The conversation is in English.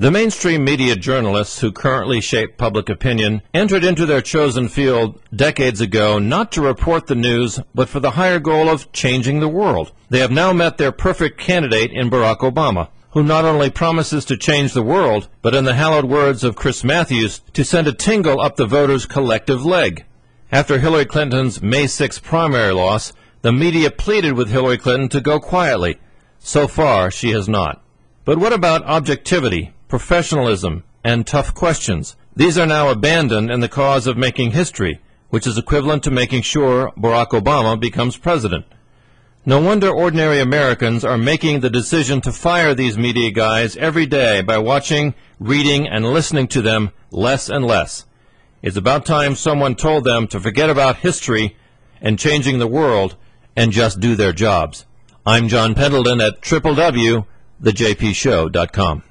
The mainstream media journalists who currently shape public opinion entered into their chosen field decades ago not to report the news, but for the higher goal of changing the world. They have now met their perfect candidate in Barack Obama, who not only promises to change the world, but in the hallowed words of Chris Matthews, to send a tingle up the voters' collective leg. After Hillary Clinton's May 6 primary loss, the media pleaded with Hillary Clinton to go quietly. So far, she has not. But what about objectivity, professionalism, and tough questions. These are now abandoned in the cause of making history, which is equivalent to making sure Barack Obama becomes president. No wonder ordinary Americans are making the decision to fire these media guys every day by watching, reading, and listening to them less and less. It's about time someone told them to forget about history and changing the world and just do their jobs. I'm John Pendleton at www.thejpshow.com.